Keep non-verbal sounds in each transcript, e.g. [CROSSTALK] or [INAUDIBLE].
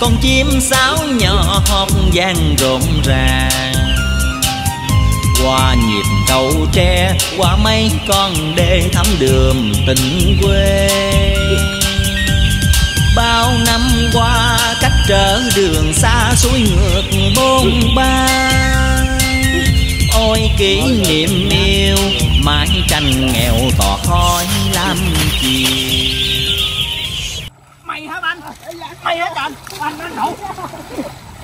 con chim sáo nhỏ hót vang rộn ràng. Qua nhịp cầu tre, qua mấy con đê thắm đường tình quê. Bao năm qua cách trở đường xa suối ngược bôn ba ôi kỷ niệm yêu, mãi tranh nghèo tỏ khói lam chiều. Mày hả trời anh anh nổ.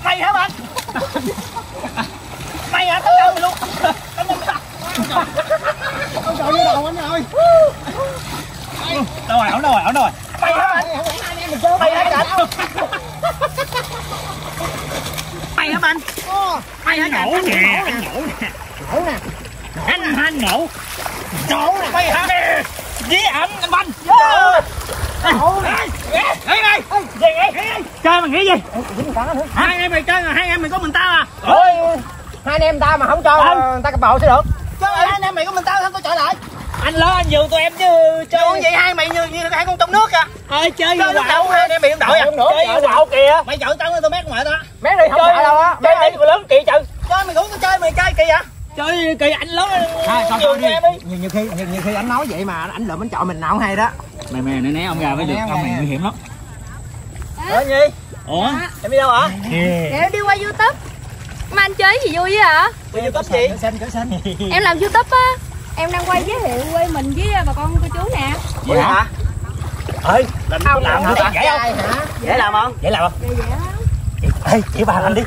Mày hả anh mày hả tao đâu mày luôn. Ôi trời ơi, đầu anh ơi. đâu rồi? Ổng đâu rồi? Ổng đâu rồi? Mày hả anh mày hả trời mày hả anh mày hả nè. Anh nổ nè. Nổ nè. anh anh nổ. Nổ nè. Mày hả với ảnh anh banh. Nổ nè. Chơi mà nghĩ gì? Hai anh em mày chơi rồi hai anh em mày có mình tao à? Ôi, hai anh em ta mà không cho Ừ. người ta cặp bồ sẽ được. Chơi hai anh em mày có mình tao sao tao chơi lại? anh lo anh dụ tụi em chứ Chơi như vậy hai mày như, như hai con trong nước à? ơi chơi Chơi lúc đầu hai anh em bị đội à? Không nữa. chơi vô quạo kìa Mày chọi tao tao mét ngoại tao. Mé đi không sợ đâu á. chơi người lớn kỳ trời Chơi mày cũng chơi mày chơi kỳ à? chơi kỳ anh lớn Thôi, thôi, nhiều thôi đi. Nhiều, nhiều khi nhiều, nhiều khi anh nói vậy mà anh lượm anh chọn mình nào hay đó. mày mày né né ông ra mới được ông này nguy hiểm lắm Ủa Nhi, ủa em đi đâu hả? Để em đi qua youtube Mà anh chơi gì vui vậy hả? Đi vô cấp gì? Cỡ xanh, cỡ xanh. Em làm youtube á Em đang quay giới thiệu quê mình với bà con cô chú nè Vậy hả? ơi làm Không, làm không, dễ không. dễ hả? Làm không? dễ làm không Dễ dễ lắm ê chỉ bà anh đi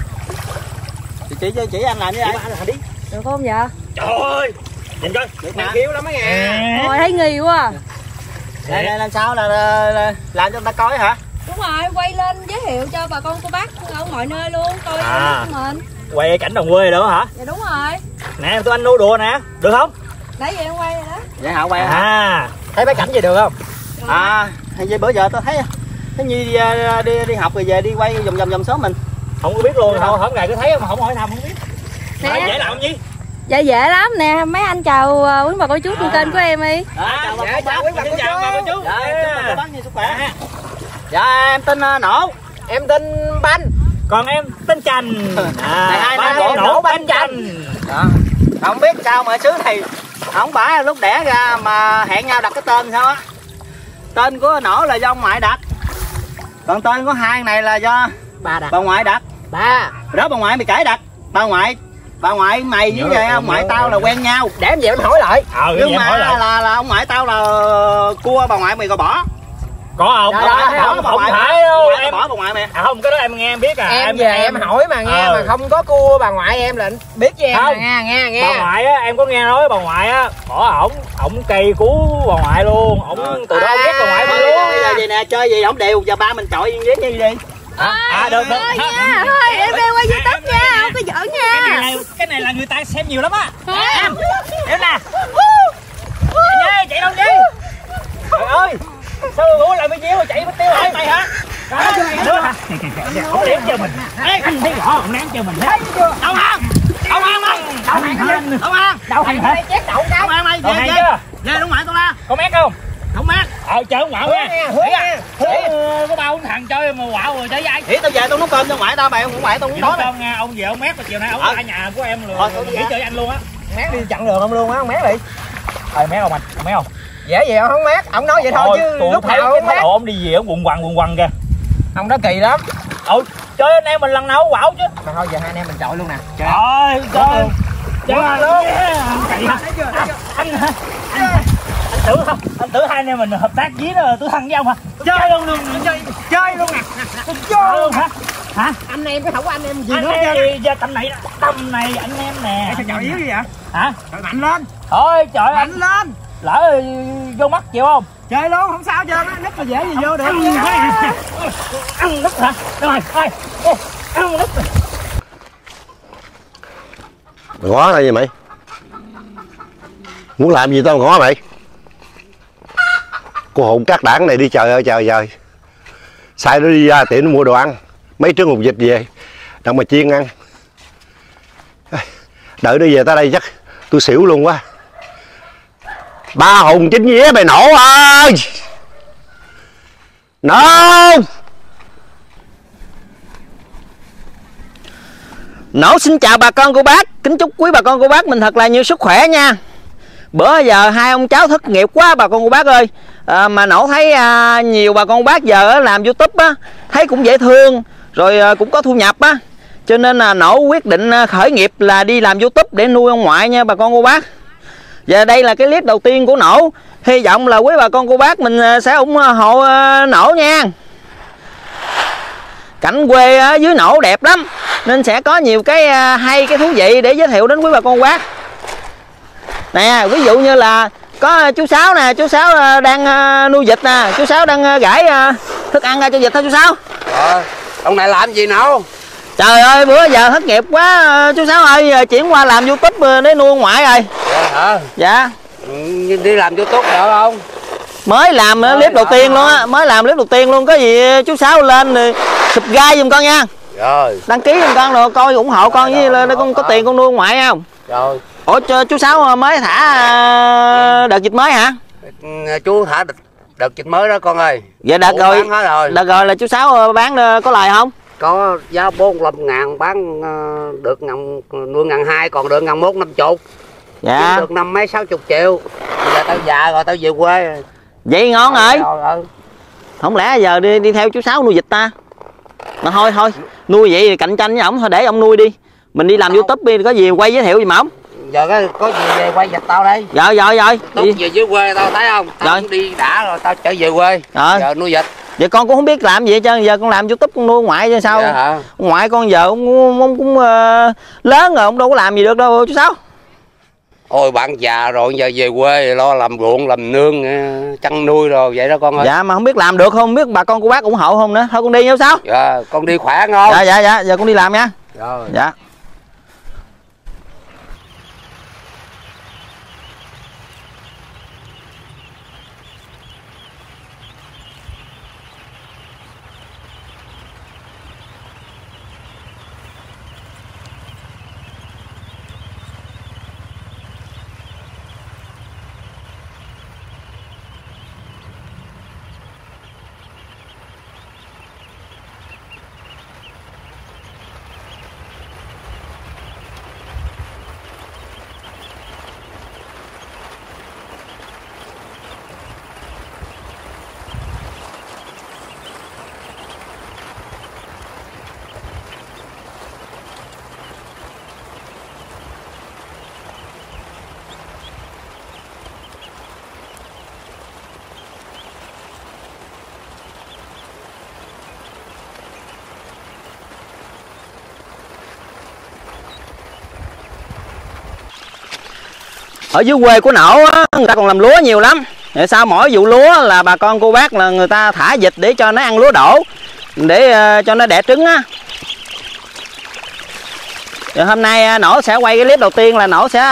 Chị chỉ cho chị anh làm như vậy. anh làm đi Được không vậy? trời ơi nhìn coi Được Năng mà. khiếu lắm á nghe. Ôi thấy nghi quá à. Đây đây làm sao là, là, là làm cho người ta coi hả? Đúng rồi, quay lên giới thiệu cho bà con cô bác ở mọi nơi luôn Coi À. của mình quay cảnh đồng quê nữa hả Dạ đúng rồi nè tụi anh nô đùa nè được không Nãy giờ em quay rồi đó Vậy hả quay hả? à Thấy mấy cảnh gì được không? À, hay vậy bữa giờ tao thấy thấy Nhi đi, à, đi đi học rồi về đi quay vòng vòng vòng xóm mình. không có biết luôn thôi hôm ngày cứ thấy mà không hỏi thăm không biết Nè. Dễ làm không gì Dạ dễ lắm nè, mấy anh chào ờ, quý bà cô chú trên kênh của em đi À, chào bà dạ, chào quý bà cô chào chú. bà cô chú Dạ, chúc bà cô bác nhiều sức khỏe. Dạ, em tên uh, Nổ. Em tên Banh. còn em tên Chành [LAUGHS] Này, hai ba nổ nổ bánh chành Đó. Không biết sao mà xứ này không bả lúc đẻ ra mà hẹn nhau đặt cái tên sao á. Tên của Nổ là do ông ngoại đặt. Còn tên của hai này là do Ba đặt. bà ngoại đặt. Ba. Đó bà ngoại mày kể đặt. Bà ngoại bà ngoại mày với vậy ông ngoại tao là quen nhau. Để em về em hỏi lại. ờ Nhưng mà hỏi là, lại là, là ông ngoại tao là cua bà ngoại mày rồi bỏ. Có không? Dạ, không dạ, không dạ, không, ngoại phải đâu ngoại em bỏ bà ngoại mày. à, không cái đó em nghe em biết à. Em về em hỏi mà nghe Ờ. mà không có cua bà ngoại em là biết với em Không. nghe nghe nghe. bà ngoại á em có nghe nói bà ngoại á bỏ ổng ổng cây cứu bà ngoại luôn. Ổng từ đó ổng biết bà ngoại mình luôn. bây giờ gì nè chơi gì không đều. Giờ ba mình chọi với Nhi đi à, à được được. Thôi nha, thôi em em quay youtube nha, không có giỡn cái nha này là cái này là người ta xem nhiều lắm á. Em em nè. Chạy chạy đâu đi. Trời ơi sao ngủ lại mới chiếu chạy mất tiêu rồi mày hả? Đó nữa hả? Ông ném cho mình. Ê, anh thấy rõ ông ném cho mình chưa? Đâu ăn đâu ăn đâu ăn đâu ăn đâu ăn hả. Ông ăn mày về về. về đúng ngoại tao la. Có mét không? Không mát ờ chờ ông ngoại nha. hứa có bao thằng chơi mà quạo rồi chơi dai chỉ tao về tao nấu cơm cho ngoại tao mày không ngoại tao không nói đói mày con ông về ông mét và chiều nay ông Ờ. ra nhà của em rồi nghỉ chơi anh luôn á. Mát đi chặn đường ông luôn á, không mát đi. ờ mét không anh? Mét không Dễ vậy không mát. Ông nói vậy thôi chứ tôi lúc thấy nào thái mát. ông đi về ông quần quằn quần quằn kìa. Ông đó kỳ lắm. ừ chơi anh em mình lần nào quạo chứ. Mà thôi giờ hai anh em mình chọi luôn nè. trời ơi chơi chơi luôn anh hả? Anh anh tưởng không? Anh tưởng hai anh em mình hợp tác với nó tôi thằng với ông hả? Chơi luôn luôn. Chơi Chơi luôn nè. chơi luôn hả? Hả? Anh em cái không có anh em gì anh nữa em chứ. gì giờ tầm này tầm này anh em nè. Sao chọi yếu gì vậy? hả? Chọi mạnh lên. thôi trời Mạnh lên. Lỡ vô mắt chịu không Chơi luôn, không sao chơi nít là dễ gì vô được. ăn nứt hả rồi thôi Ô, ăn nứt ngó là gì mày muốn làm gì tao ngó mày cô hồn các đảng này đi trời ơi trời trời sai nó đi ra tiệm nó mua đồ ăn mấy trứng hột vịt về đặng mà chiên ăn đợi nó về tới đây chắc tôi xỉu luôn quá ba hùng chính nghĩa mày nổ ơi nổ! Nổ xin chào bà con cô bác. Kính chúc quý bà con cô bác mình thật là nhiều sức khỏe nha. Bữa giờ hai ông cháu thất nghiệp quá bà con cô bác ơi. À, mà nổ thấy à, nhiều bà con cô bác giờ làm youtube á thấy cũng dễ thương rồi à, cũng có thu nhập á. Cho nên là nổ quyết định à, khởi nghiệp là đi làm youtube để nuôi ông ngoại nha bà con cô bác. Và đây là cái clip đầu tiên của nổ. Hy vọng là quý bà con cô bác mình ờ, sẽ ủng hộ ờ, nổ nha. Cảnh quê ở dưới nổ đẹp lắm nên sẽ có nhiều cái ờ, hay cái thú vị để giới thiệu đến quý bà con bác. Nè ví dụ như là có chú sáu nè chú sáu đang nuôi vịt nè chú sáu đang gãi thức ăn ra cho vịt thôi chú sáu. Ờ, ông này làm gì nổ? Trời ơi bữa giờ thất nghiệp quá chú sáu ơi giờ chuyển qua làm youtube à, để nuôi ngoại rồi Dạ hả? dạ Ừ, đi làm youtube được không? mới làm à, clip đầu tiên luôn á mới làm clip đầu tiên luôn có gì chú sáu lên rồi subscribe giùm con nha Rồi, đăng ký giùm con rồi coi ủng hộ con với lên con có tiền con nuôi ngoại không rồi. Ủa chú, chú Sáu mới thả đợt dịch mới hả? Ừ, Chú thả đợt, đợt dịch mới đó con ơi. Vậy đợt Ủa, rồi rồi. đợt rồi là chú Sáu bán ờ, có lời không? Có giá 45 ngàn bán ờ, được ngàn, nuôi ngàn hai còn được ngàn mốt năm chục. Dạ Được năm mấy sáu chục triệu. Giờ tao già rồi tao về quê. Vậy ngon rồi Rồi, ừ. Không lẽ giờ đi đi theo chú Sáu nuôi vịt ta Mà thôi thôi Nuôi vậy thì cạnh tranh với ổng thôi để ông nuôi đi Mình đi làm Không. youtube đi có gì quay giới thiệu gì mà ổng Giờ có, có gì về quay giật tao đây. Rồi rồi rồi Lúc đi. về dưới quê tao thấy không? Tao Rồi. đi đã rồi tao trở về quê. Rồi. Giờ nuôi vịt. Vậy con cũng không biết làm gì hết trơn Giờ con làm youtube con nuôi ngoại chứ sao Dạ hả? Ngoại con giờ ông, ông cũng ờ, lớn rồi Ông đâu có làm gì được đâu chú Sáu Ôi bạn già rồi giờ về quê lo làm ruộng làm nương ờ, chăn nuôi rồi vậy đó con ơi. Dạ mà không biết làm được không biết bà con cô bác ủng hộ không nữa Thôi con đi nha Sáu Dạ, con đi khỏe không? Dạ dạ dạ giờ con đi làm nha Rồi. Dạ ở dưới quê của nổ á người ta còn làm lúa nhiều lắm. Vậy sao mỗi vụ lúa là bà con cô bác là người ta thả vịt để cho nó ăn lúa đổ để ờ, cho nó đẻ trứng á. Rồi hôm nay ờ, nổ sẽ quay cái clip đầu tiên là nổ sẽ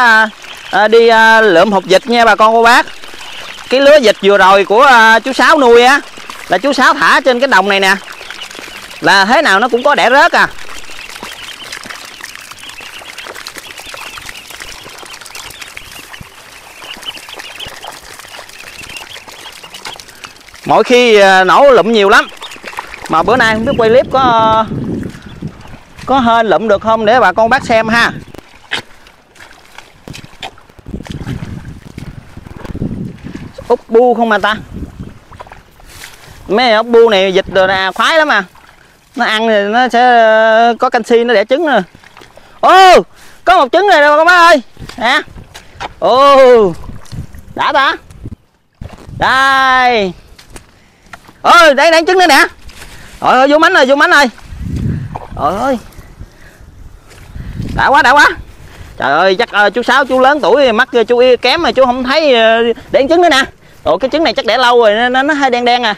ờ, đi ờ, lượm hộp vịt nha bà con cô bác. Cái lứa vịt vừa rồi của chú sáu nuôi á là chú sáu thả trên cái đồng này nè là thế nào nó cũng có đẻ rớt à. Mỗi khi à, nổ lụm nhiều lắm. Mà bữa nay không biết quay clip có có hên lụm được không để bà con bác xem ha. Ốc bu không mà ta? Mấy ốc bu này dịch rồi nè, khoái lắm à. Nó ăn thì nó sẽ à, có canxi, nó đẻ trứng nữa. Ô, có một trứng này đâu con bác ơi. Nè. Ô, đã ta. Đây ơi đây đang trứng nữa nè. Rồi ơi vô mánh rồi vô mánh rồi trời ơi. Đã quá đã quá. Trời ơi chắc uh, chú sáu chú lớn tuổi mắt ờ, chú y kém mà chú không thấy uh, đen trứng nữa nè. Ủa cái trứng này chắc để lâu rồi nên nó, nó hơi đen đen à.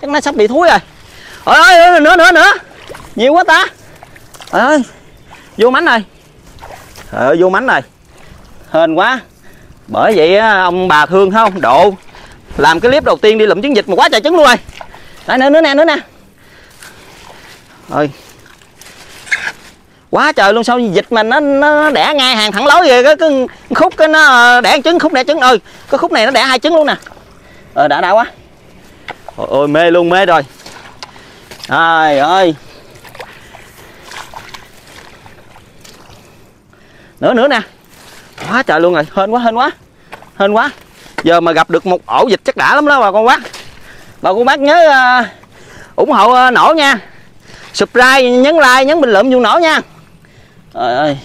Chắc nó sắp bị thúi rồi. Trời ơi nữa nữa nữa. Nhiều quá ta. Trời ơi. Vô mánh rồi trời ơi vô mánh rồi hên quá. Bởi vậy ông bà thương không? Độ. Làm cái clip đầu tiên đi lụm trứng vịt mà quá trời trứng luôn rồi đây nữa nữa nè nữa nè. Rồi quá trời luôn sao dịch mà nó nó đẻ ngay hàng thẳng lối vậy? Cái, cái khúc cái nó đẻ trứng khúc đẻ trứng. Ơi cái khúc này nó đẻ hai trứng luôn nè. Ờ đã đã quá. Ôi, ôi mê luôn mê rồi. Trời ơi. Nữa nữa nè. Quá trời luôn rồi hên quá hên quá. Hên quá. Giờ mà gặp được một ổ dịch chắc đã lắm đó bà con quá bà cô bác nhớ uh, ủng hộ uh, nổ nha. Subscribe nhấn like nhấn bình luận vô nổ nha. Trời ơi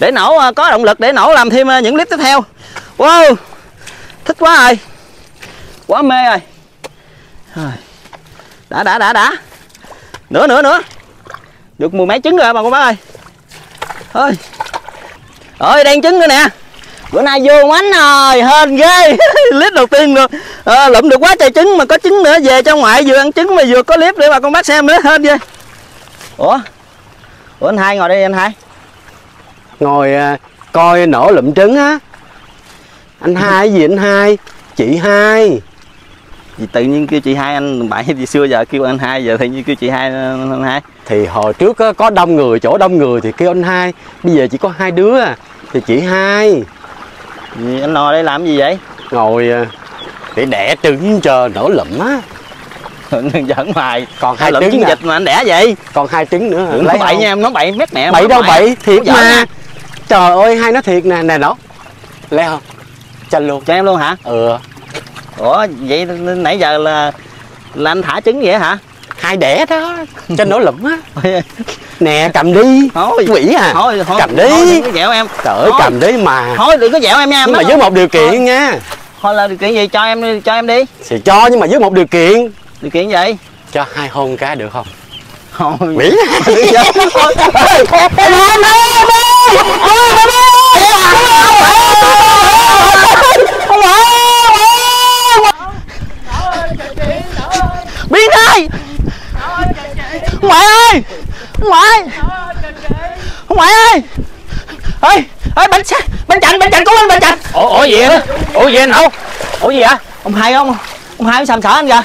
để nổ uh, có động lực để nổ làm thêm uh, những clip tiếp theo. Wow thích quá rồi. Quá mê rồi. Đã đã đã đã. Nữa nữa nữa. Được mười mấy trứng rồi bà cô bác ơi. Ơi ơi đang trứng nữa nè bữa nay vô mánh rồi hên ghê. [LAUGHS] Clip đầu tiên rồi à, lụm được quá trời trứng mà có trứng nữa về cho ngoại vừa ăn trứng mà vừa có clip để bà con bác xem nữa hên ghê. Ủa? Ủa anh hai ngồi đây anh hai. Ngồi à, coi nổ lụm trứng á. Anh hai gì anh hai? Chị hai. Gì tự nhiên kêu chị hai anh bạn gì [LAUGHS] xưa giờ kêu anh hai giờ thì như kêu chị hai anh hai. Thì hồi trước có đông người chỗ đông người thì kêu anh hai. Bây giờ chỉ có hai đứa à, thì chị hai gì anh ngồi đây làm gì vậy? Ngồi à, để đẻ trứng chờ nổ lụm á. Giỡn hoài. Còn hai trứng à. vịt mà anh đẻ vậy? Còn hai trứng nữa đừng nói bậy nha em nói bậy mét mẹ bậy đâu bậy. thiệt mà. nha. trời ơi hai nó thiệt nè nè nó lấy không? Chanh luôn. Cho em luôn hả? Ừ. Ủa vậy nãy giờ là là anh thả trứng vậy hả hai đẻ đó cho nổ lụm á nè cầm đi thôi quỷ à thôi thôi cầm thôi, đi đừng có dẹo em trời ơi Thôi. cầm đi mà thôi đừng có dẹo em nha nhưng mà với một điều kiện nha thôi là điều kiện gì cho em đi cho em đi thì cho nhưng mà với một điều kiện điều kiện gì cho hai hôn cái được không thôi mỹ biến ơi ngoại ơi! Ngoại! Ngoại ơi! Ơi ơi bánh xe! Bánh chạnh bánh chạnh cứu anh bánh chạnh ủa ủa gì á ủa gì anh hậu? Ủa gì hả ông hai không ông hai sàm sỡ anh kìa.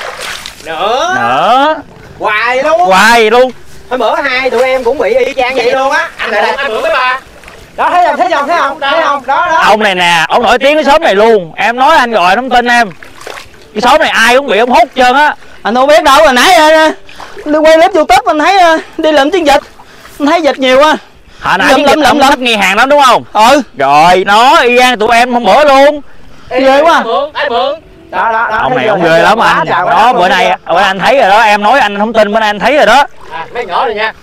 Nữa nữa hoài luôn. Hoài luôn. Hồi bữa hai tụi em cũng bị y chang vậy luôn á. Anh lại ai bữa với ba. Đó thấy không? Thấy không? Thấy không? Thấy không? Đó đó. Ông này nè ông nổi tiếng cái xóm này luôn. Em nói anh rồi không tin em. Cái xóm này ai cũng bị ông hút hết trơn á. Anh đâu biết đâu hồi nãy ờ, đi quay clip youtube anh thấy ờ, đi lượm tiếng vịt anh thấy vịt nhiều quá. Hồi nãy dịch lầm, ông lầm. thích nghi hàng đó đúng không? Ừ. Rồi nó y gan tụi em hôm bữa luôn. Ghê quá. đó đó đó. Ông này ông ghê lắm anh quá đó bữa nay bữa nay anh thấy rồi đó em nói anh không tin bữa nay anh thấy rồi đó. Mấy nhỏ này nha.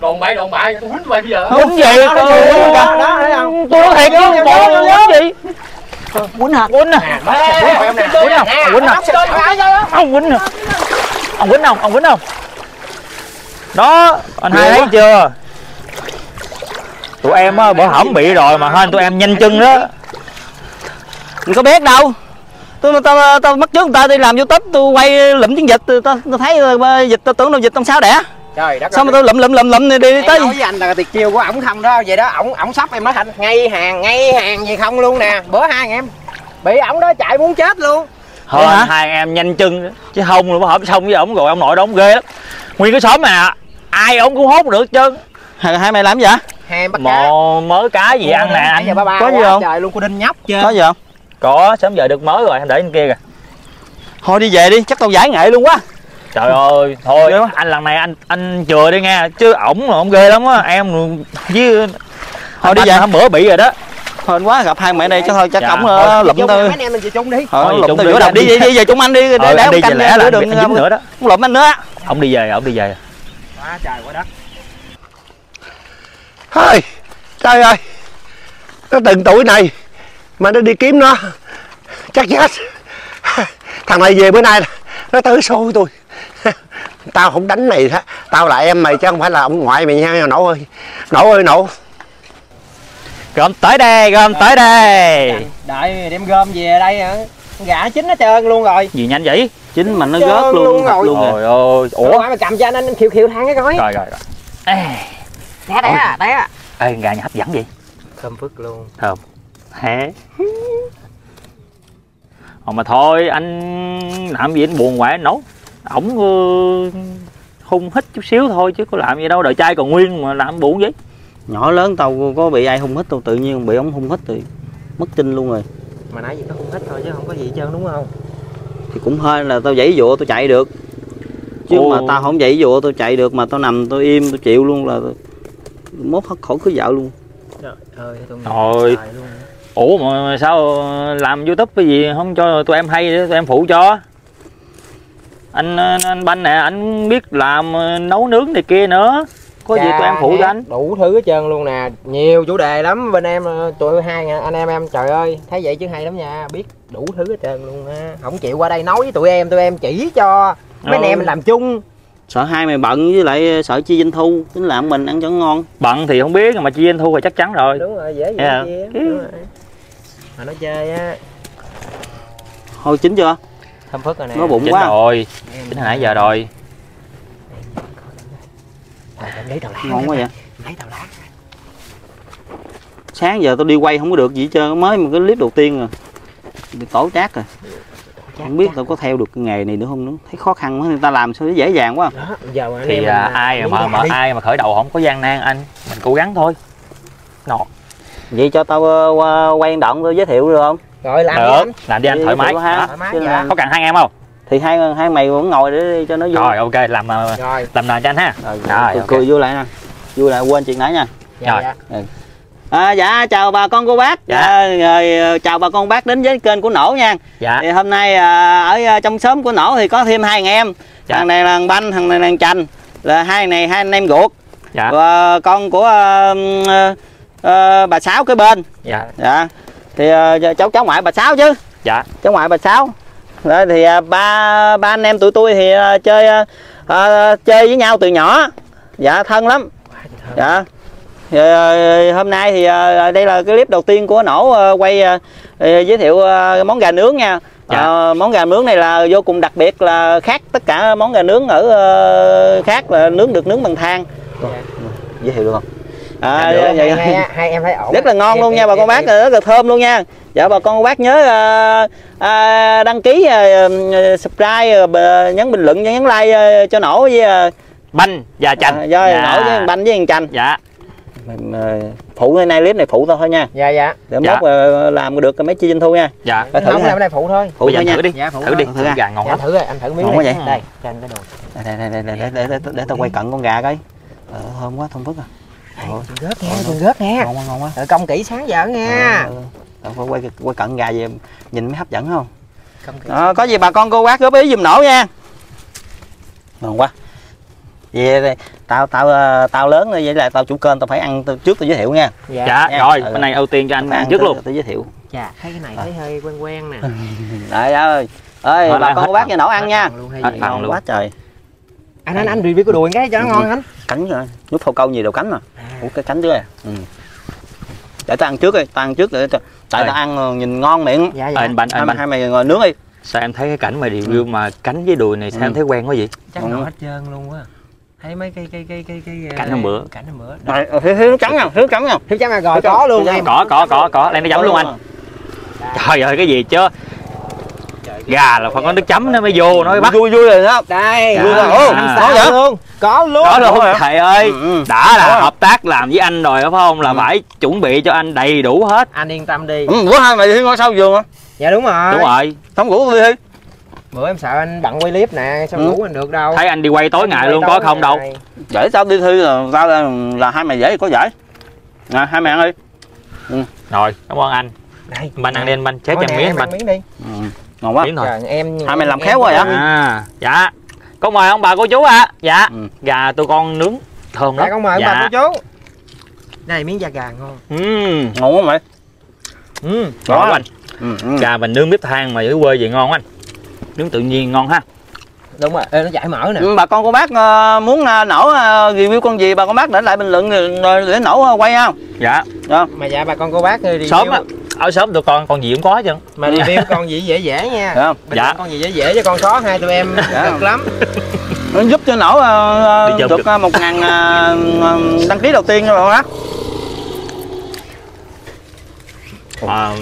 Đồn bậy đồn bại tôi quýnh mày bây giờ. Quýnh gì? đó, tôi đó, đó, đó, thấy không? tôi nói thiệt vô. quýnh gì? quýnh hả? Quýnh à. Quýnh nè, quýnh không nè, quýnh không đó. ông quýnh không ông quýnh không ông quýnh không đó anh hai thấy chưa? Tụi em á bữa hổm bị rồi mà hên tụi em nhanh chân đó. Mình có biết đâu. Tôi tao tao bắt trước người ta đi làm youtube tôi quay lụm vịt tôi, tao tao thấy ờ, vịt tao tưởng đâu vịt trong sao đẻ. Trời đất sao mà tôi lụm lụm lụm lụm đi, đi Em tới nói với anh là tuyệt chiêu của ổng không đó vậy đó ổng ổng sắp em nói thành ngay hàng ngay hàng gì không luôn nè. Bữa hai em bị ổng đó chạy muốn chết luôn. Thôi hả? anh hai em nhanh chân. Chứ không rồi bữa hổm xong với ổng rồi ông nội đó ông ghê lắm. Nguyên cái xóm này nè ai ổng cũng hốt được trơn hai, hai mày làm gì hả hai bắt cá. Mò mớ cá gì ăn nè giờ ba ba Có gì không? trời luôn cô đinh nhóc chưa? Có gì không? Có sớm giờ được mới rồi em để trên kia kìa. Thôi đi về đi chắc tao giải nghệ luôn quá. Trời ơi thôi anh lần này anh anh chừa đi nghe chứ ổng là ổng ghê lắm á em với Thôi đi anh về. hôm bữa bị rồi đó. Hên quá gặp hai mẹ đây cho thôi chắc Dạ, ổng thôi. ờ, lụm mấy anh em mình về chung đi. Thôi, Thôi, lụm giữa đập đi. đi về chung anh đi để ờ, để anh canh lẽ là anh, anh dính nữa. đó không lụm anh nữa. Ông đi về ông đi về quá trời quá đất thôi trời ơi nó từng tuổi này mà nó đi kiếm nó chắc chết thằng này về bữa nay nó tới xôi tôi tao không đánh mày đó tao là em mày chứ không phải là ông ngoại mày nha nổ ơi nổ ơi nổ gom tới đây gom tới đây đợi đem gom về đây hả gà chín hết trơn luôn rồi gì nhanh vậy chính mà nó gớt luôn luôn rồi. luôn rồi. Trời ơi ủa? ủa mà cầm cho anh anh khiều khiều thang cái coi. Rồi rồi rồi. Ê, té té à té. À ê gà nhà hấp dẫn vậy thơm phức luôn. Thơm. Hé. Ờ mà thôi anh làm gì anh buồn hoài nấu. Ổng uh, hung hít chút xíu thôi chứ có làm gì đâu đời trai còn nguyên mà làm buồn vậy. Nhỏ lớn tao có bị ai hung hít tao tự nhiên bị ông hung hít thì mất tin luôn rồi. Mà nãy giờ nó không thích thôi chứ không có gì hết trơn đúng không thì cũng hên là tao dãy dụa tao chạy được. Chứ Ồ. mà tao không dãy dụa tao chạy được mà tao nằm tao im tao chịu luôn là mốt hất khổ cứ dạo luôn. Trời ơi, tôi Rồi. ủa mà sao làm youtube cái gì không cho tụi em hay để tụi em phụ cho. Anh anh banh nè anh biết làm nấu nướng này kia nữa có gì tụi em phụ anh đủ thứ hết trơn luôn nè. Nhiều chủ đề lắm. Bên em ờ, tụi hai anh em em trời ơi thấy vậy chứ hay lắm nha. Biết đủ thứ hết trơn luôn á. Không chịu qua đây nói với tụi em tụi em chỉ cho mấy anh Ừ. em mình làm chung. Sợ hai mày bận với lại sợ chi doanh thu tính làm mình ăn cho ngon. Bận thì không biết mà chi anh thu thì chắc chắn rồi. Đúng rồi dễ dễ yeah. đúng rồi. Mà nó chơi á. Thôi chín chưa? Thơm phức rồi nè. Nó bụng chính quá. rồi. Chính hồi nãy giờ rồi Lấy tàu lá ngon quá vậy? Lấy tàu lá. Sáng giờ tôi đi quay không có được gì hết trơn mới một cái clip đầu tiên rồi. Bị tổ chát rồi. Không biết tôi có theo được cái nghề này nữa không nữa. Thấy khó khăn quá người ta làm sao nó dễ dàng quá. Đó giờ anh thì em à, mình, ai mà mà đi. ai mà khởi đầu không có gian nan anh. Mình cố gắng thôi. Nọ. Vậy cho tao qua quay đoạn tôi giới thiệu được không? Rồi làm đi được. anh. Làm đi anh thoải mái. thoải mái dạ. là- có cần hai em không thì hai hai mày vẫn ngồi để cho nó vui. Rồi ok làm ờ, rồi. làm nào cho anh ha. Rồi, Rồi, cười, ok. cười vui lại nè. Vui lại quên chuyện nãy nha. Dạ, Rồi. dạ. à, dạ chào bà con cô bác. Dạ. dạ. rồi, ờ, chào bà con bác đến với kênh của nổ nha. Dạ. Thì hôm nay à, ở à, trong xóm của nổ thì có thêm hai anh em. Dạ. thằng này là thằng banh thằng này là thằng chanh là hai này hai anh em ruột. Dạ. Và con của à, à, à, bà sáu cái bên. Dạ. Dạ. Thì à, cháu cháu ngoại bà sáu chứ? Dạ. Cháu ngoại bà sáu Đó, thì à, ba ba anh em tụi tôi thì à, chơi à, à, chơi với nhau từ nhỏ. Dạ thân lắm. Dạ. Thì, à, hôm nay thì à, đây là cái clip đầu tiên của nổ à, quay à, à, giới thiệu à, món gà nướng nha. Dạ. À, món gà nướng này là vô cùng đặc biệt là khác tất cả món gà nướng ở khác là nướng được nướng bằng than. Giới thiệu được không? À, Dạ, vậy- hai, hai, hai em thấy ổn. Rất là ngon Em- luôn nha em- bà con em- bác rất là thơm luôn nha. Dạ bà con bác nhớ à, à, đăng ký à, subscribe à, nhấn bình luận nhấn like à, cho nổ với à, banh và chanh. À, do dạ. nổ với banh với thằng chanh. Dạ. Mình, à, phụ cái này clip này phụ thôi nha. Dạ dạ. Để Dạ. mốt à, làm được cái mấy chi doanh thu nha. Dạ. Phải thử không nha làm cái này phụ thôi. Phụ bây giờ thử đi Dạ, phụ thử đi. Thử gà ngon dạ thử rồi anh thử miếng Ngon này. quá vậy? đây cho anh cái đồ. Đây đây đây đây để để để, để tao quay cận con gà coi. Ờ, thơm quá thơm phức à. Đừng gớt nghe gớt nghe ngon quá ngon quá. Công kỹ sáng giờ nha Ờ, phải quay quay cận gà về nhìn mới hấp dẫn không? Ờ, có gì bà con cô bác góp ý giùm nổ nha. Ngon quá. Vậy tao tao ờ, tao lớn rồi vậy là tao chủ kênh tao phải ăn tao trước tao giới thiệu nha. Dạ. Dạ nha. rồi Ừ. bên này ưu tiên cho anh ăn trước luôn. tao giới thiệu. Dạ thấy cái này thấy hơi quen quen nè. [LAUGHS] Đấy ơi. Ơi bà con cô bác cho nổ ăn nha. Hết phần luôn. quá trời. Anh anh anh review cái đùi cái cho nó ngon anh cánh rồi. Nhút phao câu nhiều đầu cánh mà ủa cái cánh trước à ừ. Để tao ăn trước đi tao ăn trước để tao, tại tao ăn ờ, nhìn ngon miệng. Dạ Ờ, dạ. anh hai, anh banh hai mày ngồi nướng đi. Sao em thấy cái cảnh mà review mà cánh với đùi này sao em Ừ. thấy quen quá vậy? Chắc Ừ. hết trơn luôn á thấy mấy cái cái cái cái cái Cảnh hôm bữa. cảnh hôm bữa ờ, thiếu thiếu trắng nha thiếu trắng nha thiếu chấm là rồi có luôn em. Có có có có. Lên nó giống luôn anh. trời ơi cái gì chứ gà là phải có nước chấm nó mới vô nó mới bắt. Vui vui rồi đó. Đây. Dạ. luôn Dạ. rồi À. có vậy? Luôn có luôn. Đó luôn rồi. thầy ơi Ừ, ừ. đã là hợp tác làm với anh rồi phải không? Là Ừ. phải chuẩn bị cho anh đầy đủ hết. Anh yên tâm đi. Ừ, bữa hai mày đi ngồi sau giường hả dạ đúng rồi. Đúng rồi. Không ngủ đi bữa em sợ anh bận quay clip nè sao Ừ. ngủ anh được đâu. Thấy anh đi quay tối ngày Quay luôn tối có không đâu. Để tao đi thi là tao là, là hai mày dễ thì có giải nè hai mày ăn đi. Rồi cảm ơn anh. Đây. Banh ăn đi anh Banh, chế cho miếng anh ăn miếng đi. Ừ. ngon quá. Miếng thôi Trời, em Hai mày làm khéo quá vậy? à. Dạ. Có mời ông bà cô chú ạ dạ. Ừ. gà tôi con nướng thơm dạ lắm con mời dạ. bà cô chú. Đây miếng da gà ngon. Ừm, ngon quá mày. Ừ. ngon Đó. quá. Anh. Ừ, ừ. gà mình nướng bếp than mà ở quê vậy ngon quá anh. Nướng tự nhiên ngon ha. Đúng rồi. Ê, nó chảy mỡ nè. Ừ, bà con cô bác ờ, muốn ờ, nổ ờ, review con gì bà con bác để lại bình luận để nổ quay không dạ. Mà dạ bà con cô bác review sớm á ở sớm tụi con con gì cũng có chứ mà review [LAUGHS] con gì dễ dễ nha Được không? Bình Dạ. con gì dễ dễ cho con xó hai tụi em Dạ. cực lắm nó giúp cho nổ chơi được được. ờ, một ngàn ờ, đăng ký đầu tiên con bác à,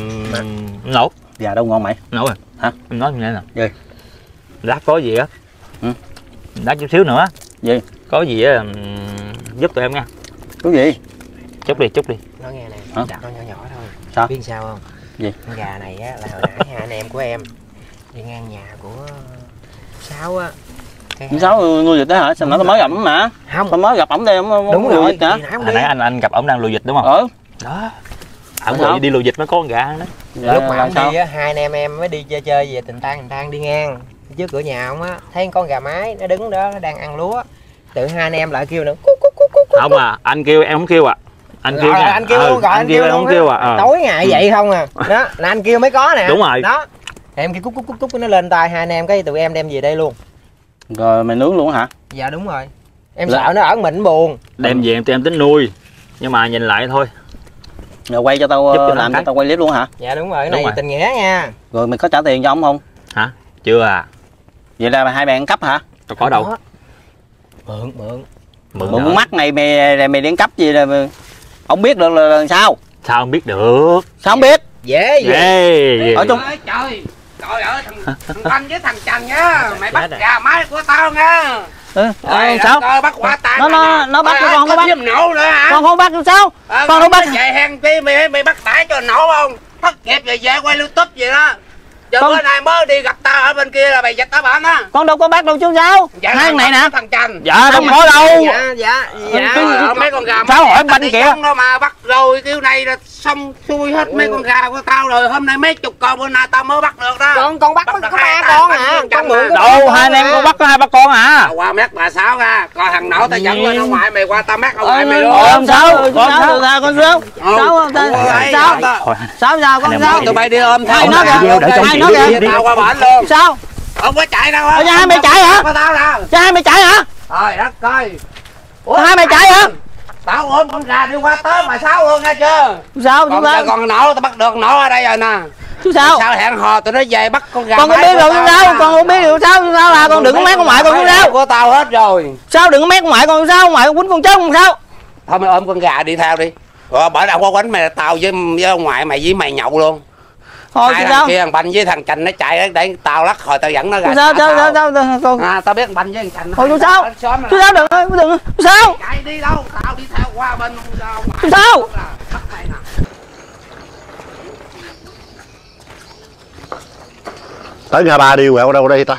nấu dạ đâu ngon mày nấu rồi Hả? em nói như thế nào Gì? lát có gì á Ừ. lát chút xíu nữa Gì? có gì á giúp tụi em nha cái gì chút đi chút đi nói nghe nè Hả? nó nhỏ nhỏ Sao? biết sao không? Gì? con gà này á là hồi nãy hai anh em của em đi ngang nhà của sáu á. Cái sáu nuôi vịt đó hả? Sao nó mới gặp ổng mà? không. Tao mới gặp ổng đây ổng đúng nuôi rồi vịt hả? hồi đi nãy anh anh gặp ổng đang lùi dịch đúng không? Ờ, đó. Ở ngoài đi lùa dịch nó có con gà ăn đó. Lúc mà sao? đi á hai anh em em mới đi chơi chơi về tình tang tình tang đi ngang. Trước cửa nhà ông á thấy con gà mái nó đứng đó nó đang ăn lúa. Tự hai anh em lại kêu nữa cút cút cút cút cút không à anh kêu em không kêu à anh kêu nha. là anh kêu Ừ, luôn gọi anh kêu luôn không kêu à ờ. tối ngày vậy không à. [LAUGHS] Đó là anh kêu mới có nè. Đúng rồi. đó. Em kêu cút cút cút cút nó lên tay hai anh em cái tụi em đem về đây luôn. Rồi mày nướng luôn hả? Dạ đúng rồi. Em sợ nó ở mình buồn. Đem về em em tính nuôi nhưng mà nhìn lại thôi. Rồi quay cho tao Giúp cho ờ, làm làm cho tao quay clip luôn hả? Dạ đúng rồi cái Đúng này rồi. tình nghĩa nha. Rồi mày có trả tiền cho ông không? Hả? Chưa à. Vậy là hai bạn cấp hả? Tao có đâu. Mượn mượn. Mượn mắt này mày mày đến cấp gì là mày- ông biết được là, là sao? Sao không biết được? Sao không biết? Dễ dễ. Ê, ở trong trời trời ơi thằng thằng Thanh với thằng Trần nhá mày bắt gà mái của tao nha. Ừ, Trời ờ, sao? ơi, bắt quả tang Nó- nó- nó bắt cho con có bắt. nổ nữa hả? Con không bắt sao? Ờ, con đâu bắt vậy hèn chi mày mày bắt đãi cho nổ không? Thất nghiệp về về quay youtube vậy đó Giờ Con- bữa nay mới đi gặp tao ở bên kia là mày giật tao bản á con đâu có bắt đâu chứ sao Dạ, hai này nè. thằng Trần dạ không có đâu. dạ dạ dạ ơi, mấy con gà Sao hỏi banh kìa? đâu mà bắt rồi kêu này là xong xuôi hết mấy con gà của tao rồi. Hôm nay mấy chục con bữa nay tao mới bắt được đó. Con con bắt Bắt có ba con hả? Con mượn đâu hai anh em à. con bắt có hai ba con à? Tao qua mét bà sáu ra. Coi thằng nổ tao dẫn lên ở ngoài mày qua tao mét ở ngoài mày luôn. Ờ, con sao con Con sao sao? được sao con sao Ừ. sao không Ủa, ấy, sao tao- Thôi, sao sao con Anh em sao nói tụi bay đi ôm theo Hai nó tao kìa, cho nó kìa? Đi. tao qua bển luôn. Sao? Không có chạy đâu nhà hai mày chạy hả? cha hai mày chạy hả? Trời đất ơi. Ủa, hai mày chạy hả? tao ôm con gà đi qua tới mà sao luôn nghe chưa? Sao? Chú sao? còn nổ tao bắt được nổ ở đây rồi nè. Chú sao? Sao hẹn hò tụi nó về bắt con gà con không biết rồi tao sao con không biết rồi sao sao là con đừng có mét con ngoại con sao của tao hết rồi. Sao đừng có mét con ngoại con sao ngoại con quýnh con chết con sao? Thôi mày ôm con gà đi theo đi. Rồi bởi đâu có quánh mày tao với với ông ngoại mày với mày nhậu luôn thôi hai thằng sao kia thằng banh với thằng chành nó chạy để tao lắc hồi tao dẫn nó ra. Sao sao sao sao sao con à tao biết thằng banh với thằng chành thôi chú sao? chú sao đừng ơi đừng sao? Chạy đi đâu tao đi theo qua bên Chú sao? tới ngã ba đi quẹo đâu đây ta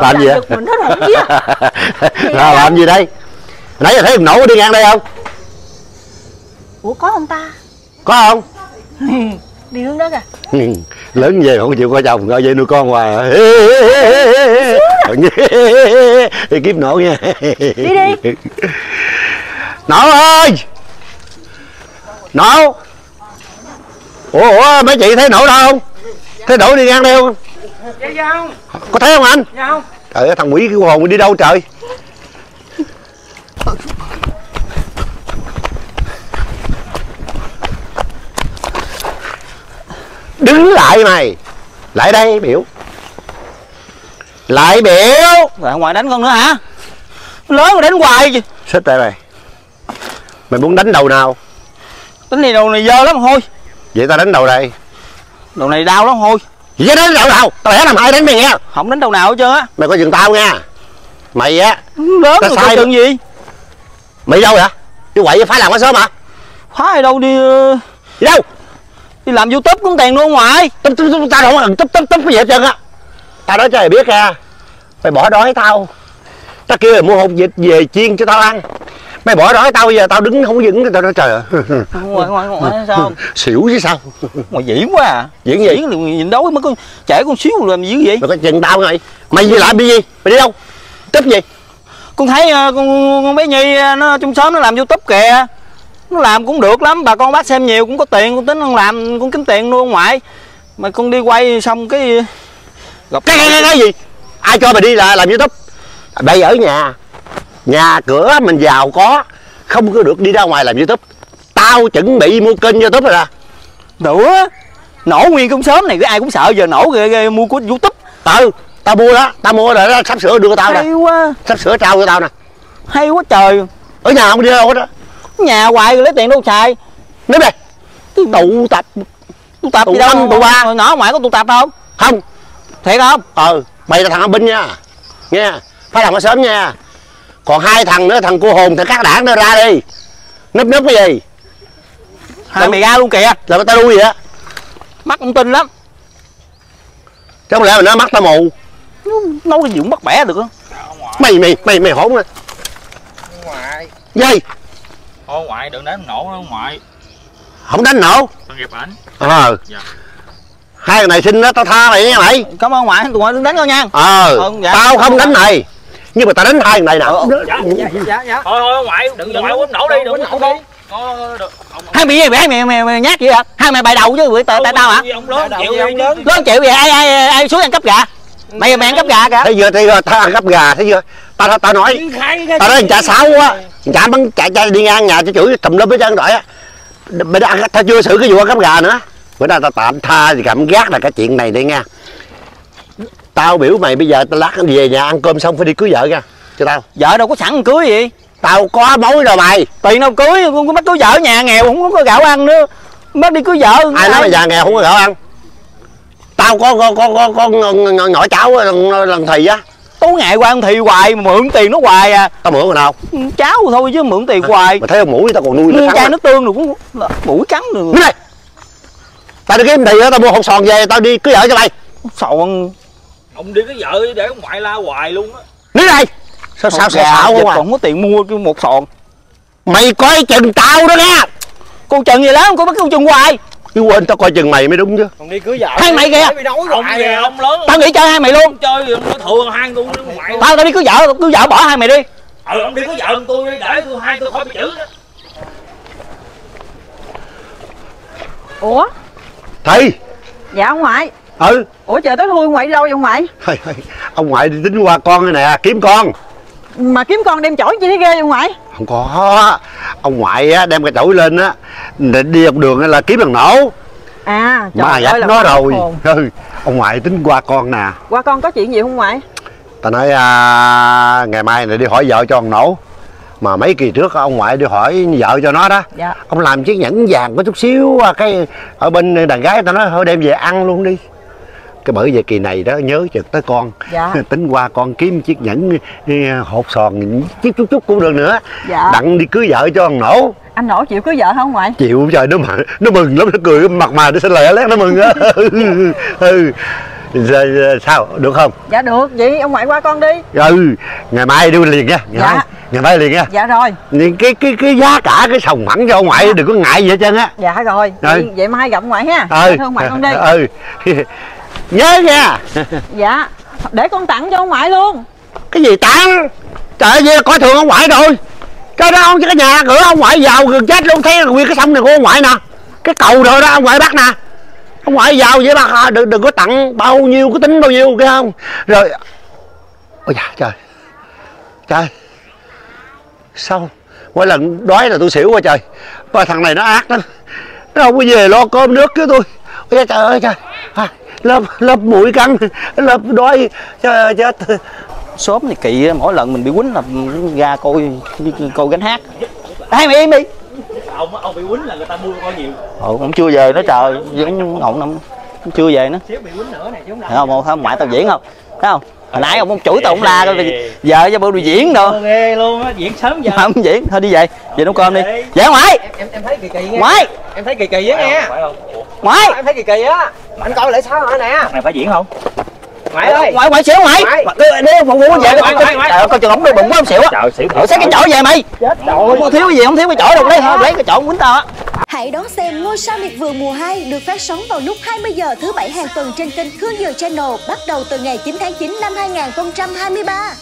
làm gì vậy? [LAUGHS] Là làm gì đây? Nãy giờ thấy thằng nổ đi ngang đây không? ủa có không ta? Có không? [LAUGHS] đi hướng đó kìa. Ừ, lớn về không chịu có chồng coi vậy nuôi con hoài à. đi kiếm nổ nha. Đi đi. Nổ ơi! Nổ ủa, ủa mấy chị thấy nổ đâu? Không thấy nổ đi ngang đây không Dạ không? có thấy không anh? Dạ không? trời ơi thằng quỷ cái hồn đi đâu trời? Đứng lại mày. Lại đây biểu. Lại biểu. Rồi ngoại đánh con nữa hả? Lớn mà đánh hoài chứ. Xích đây mày. Mày muốn đánh đầu nào? Đánh này đầu này dơ lắm thôi vậy tao đánh đầu đây đầu này đau lắm thôi vậy đánh đầu nào tao lẽ làm hai đánh mày nghe. Không đánh đầu nào hết trơn á. Mày coi chừng tao nha mày á lớn Tao sai chừng gì? Mày đâu vậy? Đi quậy phá làm ở sớm hả? Phá gì đâu đi ờ, đi đâu? đi làm youtube cũng tiền luôn ngoài. Tao tao tao- không cần túp túp túp cái gì hết trơn á. Tao nói cho mày biết nha mày bỏ đói tao. Tao kêu mày mua hột vịt về chiên cho tao ăn mày bỏ đói tao bây giờ tao đứng không vững tao nói trời ơi. Ngoài ngoài ngoài sao xỉu chứ sao? Ngoài diễn quá à. Diễn gì? Diễn nhìn đấu mới con trẻ con xíu làm gì vậy? Mày có chừng tao mày mày gì làm cái gì mày đi đâu? Tiếp gì? Con thấy ờ, con con bé nhi ờ, nó trong xóm nó làm youtube kìa. Nó làm cũng được lắm bà con bác xem nhiều cũng có tiền con tính con làm con kiếm tiền luôn ngoại. Mà con đi quay xong cái gặp cái cái cái, cái gì? Ai cho mày đi là làm youtube bây ở nhà nhà cửa mình giàu có không có được đi ra ngoài làm youtube. Tao chuẩn bị mua kênh youtube rồi nè. Nữa nổ nguyên con xóm này cái ai cũng sợ giờ nổ ghê, ghê mua của youtube. Ừ tao mua đó tao mua rồi đó sắp sửa đưa tao nè. Hay quá. Sắp sửa trao cho tao nè. Hay quá trời. Ở nhà không đi đâu hết á. Nhà hoài rồi lấy tiền đâu xài. Nếp đây tụ tập. Tụ tập Tụ gì đâu tụ ba. nhỏ ngoại có tụ tập không không. Thiệt không? Ờ mày là thằng ở binh nha. Nha phải làm ở sớm nha còn hai thằng nữa thằng cô hồn thằng các đảng nữa ra đi. Núp núp cái gì? Hai mày ra luôn kìa. Là tao đuôi vậy á. Mắt ông tin lắm. Chứ không lẽ mà nó mắt tao mù? Nói cái gì cũng bắt bẻ được á. Mày mày mày mày hỗn à ngoại. Dây Thôi ngoại đừng đánh nổ nó ngoại. Không đánh nổ. Tao nghiệp ảnh. Ờ. Dạ. hai thằng này xin đó tao tha mày nha mày. Cảm ơn ngoại tụi ngoại đừng đánh con nha. Ờ. Ờ, dạ. tao không đánh mày nhưng mà tao đánh hai thằng này nè. Dạ dạ dạ dạ. Thôi thôi ngoại đừng ngoại quýnh nổ đi đừng quýnh nổ đi. hai mày gì vậy mày mày, mày nhát vậy hả? Hai mày bài đầu chứ vậy tại tại tao hả? lớn chịu lớn? vậy ai ai ai xuống ăn cắp gà? Mày mày ăn cắp gà kìa. Thấy chưa thấy chưa? Tao ăn cắp gà thấy chưa? Tao tao, tao nói tao nói chả xáo quá chả bắn chạy chạy đi ngang nhà cho chửi tùm lum với chân đội á. Bây giờ ăn tao chưa xử cái vụ ăn cắp gà nữa. Bữa nay tao tạm tha thì cảm giác là cái chuyện này đi nha tao biểu mày bây giờ tao lát về nhà ăn cơm xong phải đi cưới vợ nha cho tao. Vợ đâu có sẵn cưới gì tao có mối rồi mày. Tiền đâu cưới con có bắt cưới vợ nhà nghèo không có gạo ăn nữa. Bắt đi cưới vợ. Ai nói mày già nghèo không có gạo ăn? Tao có có có có, có ng- ng- nhỏ cháu lần, lần thầy á. Tối ngày qua ăn thị hoài mà mượn tiền nó hoài à. Tao mượn rồi nào? Cháu thôi chứ mượn tiền hoài. Mà thấy ông mũi tao còn nuôi nó chai nước tương rồi cũng mũi trắng rồi đây tao đi kiếm á tao mua hột sòn về tao đi cưới vợ cho mày. Sọn Ông đi cái vợ đi để ông ngoại la hoài luôn á. Đứng đây sao sao sao xạo không à còn có tiền mua cái một sọn mày coi chừng tao đó nha con chừng gì lắm con bắt con chừng hoài. Chứ quên tao coi chừng mày mới đúng chứ. Còn đi cưới vợ Hai mày kìa. bị nói Ông về à. ông lớn tao nghĩ chơi hai mày luôn. Chơi nó thường hai tôi ngoại tao tao đi cưới vợ cưới vợ bỏ hai mày đi. Ừ ông đi có vợ tôi đi để tôi hai tôi khỏi bị chữ đó. Ủa? thầy. Dạ ông ngoại ừ. Ủa trời tới thui ông ngoại đi đâu vậy ông ngoại? Ông ngoại đi tính qua con này nè kiếm con. Mà kiếm con đem chổi chi thế ghê vậy ông ngoại? không có. Ông ngoại á, đem cái chổi lên á định đi dọc đường á là kiếm thằng nổ. À trời mà là nó rồi. ừ, ông ngoại tính qua con nè. Qua con có chuyện gì không ngoại? ta nói à, ngày mai này đi hỏi vợ cho thằng nổ. Mà mấy kỳ trước ông ngoại đi hỏi vợ cho nó đó. Dạ. Ông làm chiếc nhẫn vàng có chút xíu à, cái ở bên đàn gái tao nói thôi đem về ăn luôn đi cái bởi vậy kỳ này đó nhớ chừng tới con. Dạ. [LAUGHS] Tính qua con kiếm chiếc nhẫn ừ, hột sòn chút chút chút cũng được nữa. Dạ. Đặng đi cưới vợ cho thằng nổ. Anh nổ chịu cưới vợ không ông ngoại? chịu trời nó mà nó mừng lắm nó cười mặt mà nó sẽ lè lét nó mừng á. [LAUGHS] Ừ. Giờ, giờ, sao được không? Dạ được vậy ông ngoại qua con đi. Ừ. Ngày mai đi liền nha ngày Dạ. mai ngày mai liền nha. Dạ rồi. Nhưng cái cái cái giá cả cái sòng phẳng cho ông ngoại đừng có ngại gì hết trơn á. Dạ rồi Ừ. vậy, vậy mai gặp ông ngoại ha. Ừ. Dạ, Thưa ông ngoại con đi. Ừ [LAUGHS] nhớ nha. [LAUGHS] Dạ Để con tặng cho ông ngoại luôn. Cái gì tặng? Trời ơi vậy coi thường ông ngoại rồi. Cái đó ông cái nhà cửa ông ngoại giàu gần chết luôn thấy nguyên cái sông này của ông ngoại nè. Cái cầu rồi đó ông ngoại bắt nè. Ông ngoại giàu vậy mà đừng đừng có tặng bao nhiêu có tính bao nhiêu cái không? Rồi ôi dạ trời. Trời. Sao mỗi lần đói là tôi xỉu quá trời. Và thằng này nó ác lắm. Nó không có về lo cơm nước với tôi. Ôi trời ơi trời. À, lớp lớp mũi căng lớp đói chết sớm thì kỳ mỗi lần mình bị quýnh là ra coi coi gánh hát. Hai mày im đi. Ông ông bị quýnh là người ta mua coi nhiều. Ừ, ông chưa về nữa trời vẫn ngọng năm chưa về nữa. Xíu bị quýnh nữa này chứ không thấy không không ông ngoại tao diễn không. Thấy không hồi nãy ông, ông chửi tao ông la thì giờ cho bữa đi diễn đâu. Ghê luôn á diễn sớm giờ. Mà ông diễn. Thôi đi về. Về nấu cơm đi. Về ngoại em em thấy kỳ kỳ nghe. Ngoại em thấy kỳ kỳ á nghe. Phải không? Ngoại em thấy kỳ kỳ á. Anh coi lại sao hả nè? Này phải diễn không ngoại ơi. Ngoại ngoại xỉu ngoại. Ngoại. đi phụ phụ về Ngoại, ngoại, ngoại. trời ơi coi chừng ổng đi bụng quá ông xỉu á. Trời xách cái chổi về mày? Không có thiếu cái gì không thiếu cái chổi đâu. Lấy lấy cái chổi quýnh tao á. Hãy đón xem Ngôi sao miệt vườn mùa 2 được phát sóng vào lúc 20 giờ thứ bảy hàng tuần trên kênh Khương Giờ Channel bắt đầu từ ngày 9 tháng 9 năm 2023.